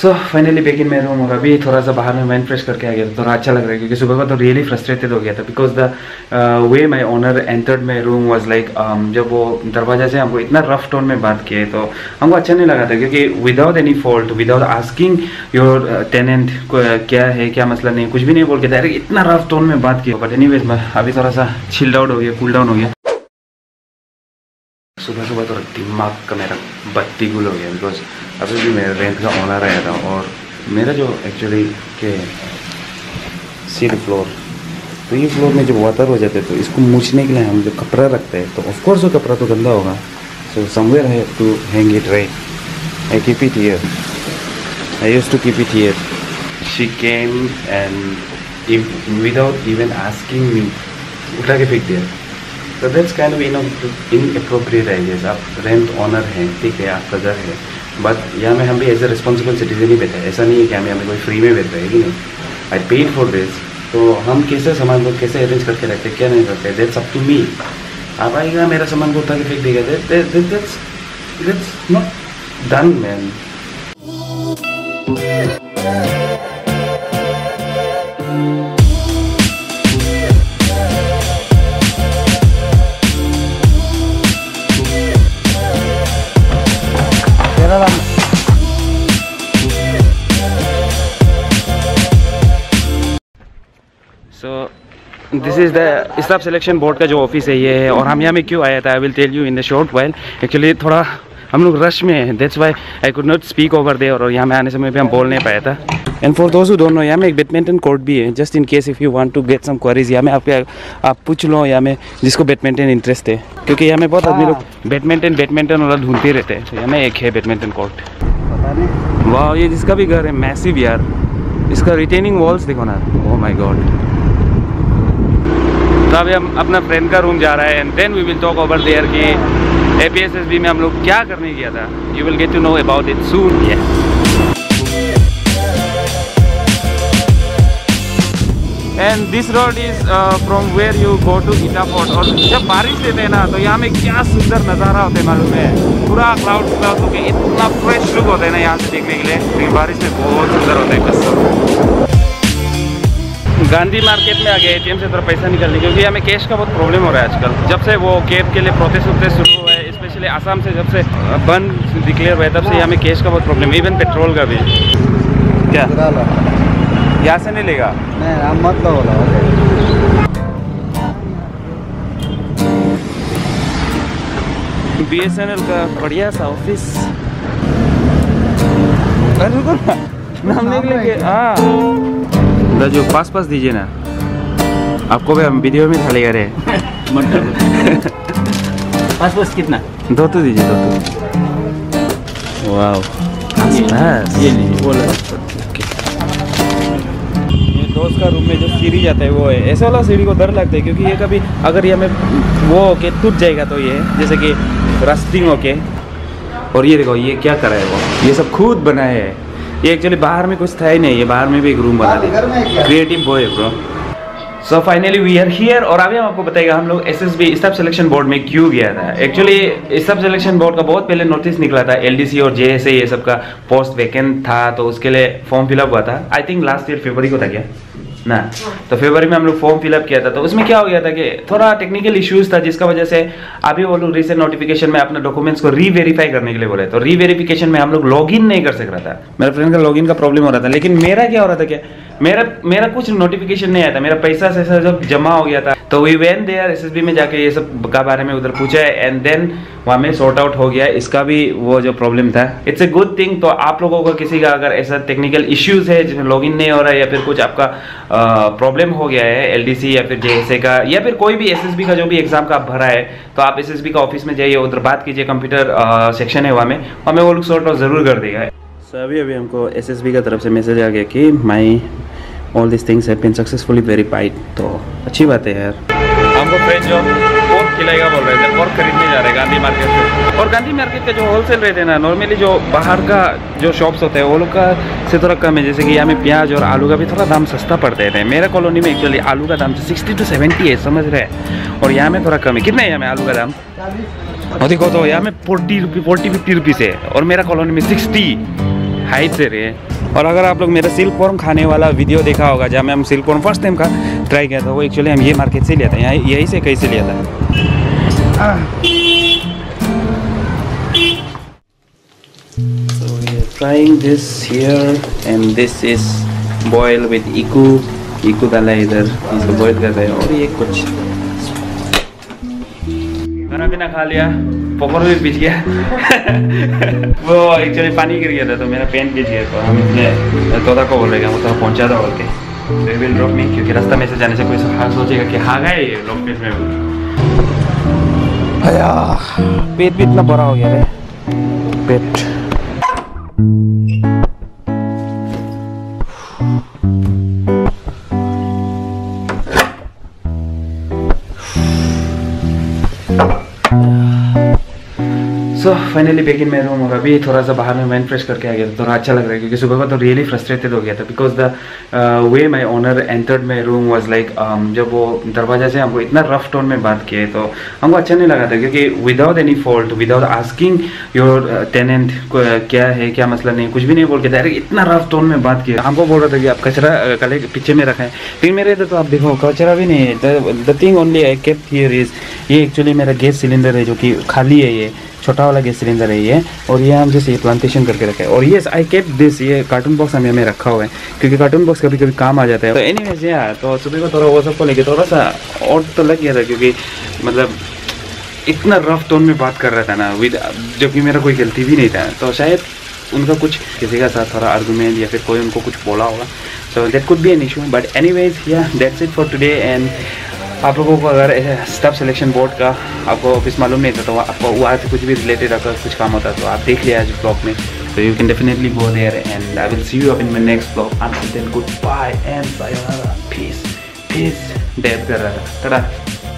सो finally back इन मेरे room और अभी थोड़ा सा बाहर में माइंड फ्रेश करके आ गया था थोड़ा अच्छा लग रहा है, क्योंकि सुबह का तो रियली फ्रस्ट्रेटेड हो गया था because the way my owner entered my room was like जब वो दरवाज़ा से हमको इतना रफ टोन में बात किए तो हमको अच्छा नहीं लगा था, क्योंकि without any fault without asking your tenant क्या है, क्या मसला नहीं कुछ भी नहीं बोल के डायरेक्ट इतना रफ टोन में बात किया बट एनी वेज अभी थोड़ा सा चिल्ड आउट हो गया कूल डाउन हो गया। सुबह सुबह तो दिमाग का मेरा बत्ती गुल हो गया बिकॉज़ अभी भी मेरा रेंट का ओनर आया था और मेरा जो एक्चुअली के सील फ्लोर तो ये फ्लोर में जब वाटर हो जाते तो इसको मूछने के लिए हम जो कपड़ा रखते हैं तो ऑफकोर्स वो कपड़ा तो गंदा होगा। सो समवेयर है to hang it right I keep it here I use to keep it here she came and without even asking me उठा के फेंक दिया। तो that's kind of inappropriate guess आप रेंट ऑनर हैं, ठीक है आपका घर है बट यहाँ में हम भी एज ए रिस्पॉन्सिबल सिटीजन ही बैठे हैं। ऐसा नहीं है कि हमें हमें कोई फ्री में बैठ रहे हैं नहीं? आई पेड फॉर दिस तो हम कैसे सामान को, कैसे अरेंज करके रखते हैं, क्या नहीं करते दैट्स अप टू मी आप आएगा मेरा सामान को उठा के फेंक देगा। Not done man this is the staff selection board का जो ऑफ़िस है ये है। और हम यहाँ में क्यों आया था? I will tell you in the short while actually थोड़ा हम लोग रश में हैं। That's why I could not speak over there और यहाँ में आने समय भी हम बोल नहीं पाया था। And for those don't know यहाँ में एक बैडमिंटन कोर्ट भी है। Just in case if you want to get some queries यहाँ में आपके आप पूछ लो यहाँ में जिसको बैडमिंटन इंटरेस्ट है। क्योंकि यहाँ में बहुत आदमी लोग बैडमिंटन बैडमिंटन वाला ढूंढते रहते हैं। तो यहाँ में एक है बैडमिंटन कोर्ट वाह ये जिसका भी घर है मैसिव यार। इसका रिटेनिंग वॉल्स देखो ना। ओ माई गॉड तो अभी हम अपना फ्रेंड का रूम जा रहा है and then we will talk over there कि ए पी में हम लोग क्या करने गया था। You will get to know about it soon and this road is from where you go to Ita fort और जब बारिश देते हैं ना तो यहाँ में क्या सुंदर नज़ारा होते हैं मालूम है। पूरा क्लाउड क्लाउड होकर इतना फ्रेश लुक होता है ना यहाँ से देखने के लिए। बारिश में बहुत सुंदर होता है कसम। गांधी मार्केट में आ गया एटीएम से थोड़ा पैसा निकलने क्योंकि हमें कैश का बहुत प्रॉब्लम हो रहा है आजकल। जब से वो कैब के लिए प्रोसेस वोसेस शुरू हुआ है स्पेशली आसाम से जब से बंद डिक्लेयर हुआ है तब से यहाँ में कैश का बहुत प्रॉब्लम इवन पेट्रोल का भी। क्या? यहाँ से नहीं लेगा? नहीं मत लो बी एस एन एल का बढ़िया सा ऑफ़िस अरे रुको ना। नाम लिख लेंगे हाँ। जो पास पास दीजिए ना आपको भी हम वीडियो में डालेगा रे पास पास कितना? दो तो दीजिए दो तो। वाह ये लीजिए बोलो ये दोस्त का रूम में जो सीढ़ी जाता है वो है। ऐसे वाला सीढ़ी को डर लगता है क्योंकि ये कभी अगर ये हमें वो होके टूट जाएगा तो ये जैसे कि रस्टिंग होके। और ये देखो ये क्या करा है वो? ये सब खुद बनाए है। ये एक्चुअली बाहर में कुछ था ही नहीं ये बाहर में भी एक रूम बना दिया। Creative boy bro so finally we are here और अभी हम आपको बताएगा हम लोग S S B staff selection board में क्यों गया था। एक्चुअली स्टाफ सिलेक्शन बोर्ड का बहुत पहले नोटिस निकला था एल डी सी और जे एस ए ये सब का पोस्ट वैकेंट था तो उसके लिए फॉर्म फिलअप हुआ था। आई थिंक लास्ट ईयर फेबर को था क्या? ना। तो फरवरी में हम लोग फॉर्म फिलअप किया था तो उसमें क्या हो गया था कि थोड़ा टेक्निकल इश्यूज़ था, जिसका वजह से अभी वो लोग रिसेंट नोटिफिकेशन में अपने डॉक्यूमेंट्स को रीवेरीफाई करने के लिए बोले। तो रीवेरीफिकेशन में हम लोग लॉग नहीं कर सक रहा था। मेरे फ्रेंड का लॉग का प्रॉब्लम हो रहा था, लेकिन मेरा क्या हो रहा था क्या मेरा मेरा कुछ नोटिफिकेशन नहीं आया था। मेरा पैसा से जब जमा हो गया था। तो वी वेन देयर एसएसबी में जाके ये सब का बारे में उधर पूछा है एंड देन वहाँ में सॉर्ट आउट हो गया। इसका भी वो जो प्रॉब्लम था। इट्स ए गुड थिंग तो आप लोगों का किसी का अगर ऐसा टेक्निकल इश्यूज़ है, जिसमें लॉगिन नहीं हो रहा है, या फिर कुछ आपका प्रॉब्लम हो गया है एलडीसी या फिर जेएसए का, या फिर कोई भी एसएसबी का जो भी एग्ज़ाम का आप भरा है तो आप एसएसबी का ऑफ़िस में जाइए, उधर बात कीजिए कंप्यूटर सेक्शन है वहाँ में। हमें वो लोग सॉर्ट आउट ज़रूर कर देगा। अभी अभी हमको एसएसबी का तरफ़ से मैसेज आ गया कि my all this things have been successfully verified तो अच्छी बात है यार। हमको फ्रेंड जो पोर्क खिलाएगा बोल रहे थे पोर्क खरीदने जा रहे गांधी मार्केट से। और गांधी मार्केट का जो होलसेल रेट है ना नॉर्मली जो बाहर का जो शॉप्स होते हैं, वो लोग का से थोड़ा कम है। जैसे कि यहाँ में प्याज और आलू का भी थोड़ा दाम सस्ता पड़ते हैं। मेरा कॉलोनी में एक्चुअली आलू का दाम सिक्सटी टू सेवेंटी है, समझ रहे हैं? और यहाँ में थोड़ा कम है। कितना है यहाँ में आलू का दाम? और देखो तो यहाँ में forty rupee forty fifty rupees है। और मेरा कॉलोनी में सिक्सटी हाइट से रही और अगर आप लोग मेरा सिल्क फॉर्म खाने वाला वीडियो देखा होगा जहाँ मैं हम सिल्क फॉर्म फ़र्स्ट टाइम का ट्राई किया था वो एक्चुअली हम ये मार्केट से लिया था यहाँ यहीं से कहीं से लिया था। So we are trying this here and this is boil with iku. Iku डाला इधर इसको बॉईल कर रहे हैं और ये कुछ। खाना पीना खा लिया। पकड़ भी पीछ गया। वो एक्चुअली पानी गिर गया था तो मेरा पेन पीछ गया तो हम इसलिए तोता को बोल रहे वो तो पहुँचा था बोल के। विल ड्रॉप मी क्योंकि रास्ता में से जाने से कोई हाँ सोचेगा कि हाँ गए लॉन्ग पेट में पेट भी इतना बड़ा हो गया है पेट। So finally back in my room और अभी थोड़ा सा बाहर में माइंड फ्रेश करके आ गया था थोड़ा अच्छा लग रहा है क्योंकि सुबह का तो रियली फ्रस्ट्रेटेड हो गया था because the way my owner entered my room was like जब वो दरवाज़ा से हमको इतना रफ टोन में बात किए तो हमको अच्छा नहीं लगा था क्योंकि without any fault without asking your tenant क्या है क्या मसला नहीं कुछ भी नहीं बोल के डायरेक्ट इतना रफ टोन में बात किया। हमको बोल रहा था कि आप कचरा uh, कले पीछे में रखें फिर मेरे इधर तो आप देखो कचरा भी नहीं है the thing only I keep here is ये एक्चुअली मेरा गैस सिलेंडर है जो कि खाली है ये छोटा वाला गैस सिलेंडर है ये, और ये हम जैसे प्लांटेशन करके रखे और ये आई केप दिस ये कार्टून बॉक्स हमें हमें रखा हुआ है, क्योंकि कार्टून बॉक्स कभी कभी काम आ जाता है। तो एनी वेज यार तो सुबह को थोड़ा वो सबको लेके थोड़ा सा और तो लग गया था, क्योंकि मतलब इतना रफ टोन में बात कर रहा था ना विद जबकि मेरा कोई गलती भी नहीं था। तो शायद उनका कुछ किसी का साथ थोड़ा आर्गूमेंट या फिर कोई उनको कुछ बोला होगा। So that could be an issue but any ways ya that's it for today and आप लोगों को अगर स्टाफ सिलेक्शन बोर्ड का आपको ऑफ़िस मालूम नहीं था तो आपको वहाँ से कुछ भी रिलेटेड अगर कुछ काम होता तो आप देख लिया आज ब्लॉग में। तो you can definitely go there and I will see you up in my next blog until then good bye and bye peace peace death कर रहा था